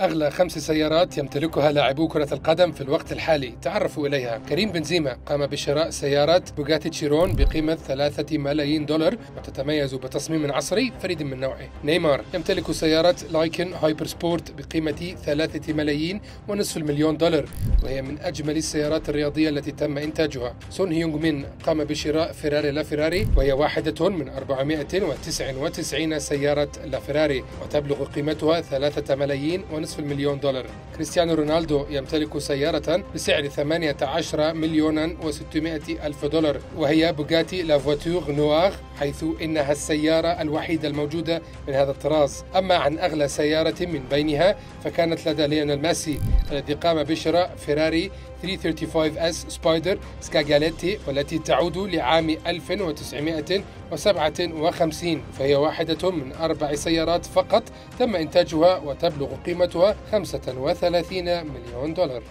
أغلى خمس سيارات يمتلكها لاعبو كرة القدم في الوقت الحالي. تعرفوا إليها. كريم بنزيما قام بشراء سيارة بوغاتي تشيرون بقيمة ثلاثة ملايين دولار وتتميز بتصميم عصري فريد من نوعه. نيمار يمتلك سيارة لايكن هايبر سبورت بقيمة ثلاثة ملايين ونصف المليون دولار وهي من أجمل السيارات الرياضية التي تم إنتاجها. سون هيونغ مين قام بشراء فيراري لا فيراري وهي واحدة من 499 سيارة لا فيراري وتبلغ قيمتها ثلاثة ملايين ونصف نصف المليون دولار. كريستيانو رونالدو يمتلك سيارة بسعر 18 مليونا و600 ألف دولار وهي بوغاتي لا فواتور نوار. حيث إنها السيارة الوحيدة الموجودة من هذا الطراز. أما عن أغلى سيارة من بينها فكانت لدى ليونيل ميسي الذي قام بشراء فيراري 335 إس سبايدر سكاجاليتي والتي تعود لعام 1957 فهي واحدة من أربع سيارات فقط تم إنتاجها وتبلغ قيمتها 35 مليون دولار.